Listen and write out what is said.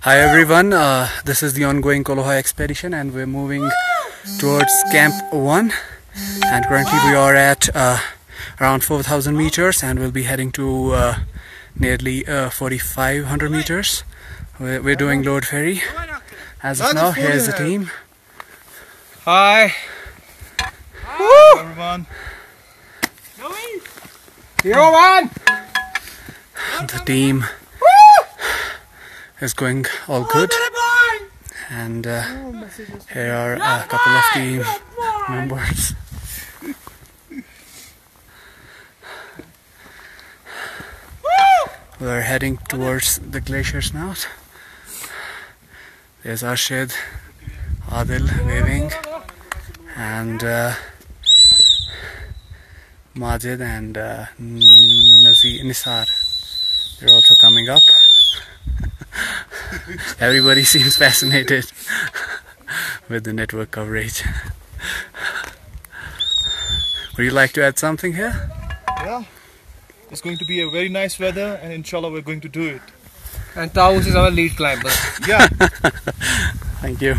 Hi everyone, uh, this is the ongoing Kolahoi expedition and we're moving towards Camp 1 and currently we are at uh, around 4000 meters and we'll be heading to uh, nearly uh, 4500 meters. We're, we're doing load ferry. As of now, here's the team. Hi. Woo! everyone. Hero one. The team is going all good. And uh, here are a couple of team members. We're heading towards the glaciers now. There's Arshid, Adil waving, and uh, Majid and uh, Nazi, Nisar. They're also coming up. Everybody seems fascinated with the network coverage. Would you like to add something here? Yeah. It's going to be a very nice weather and inshallah we're going to do it. And Taus is our lead climber. Yeah. Thank you.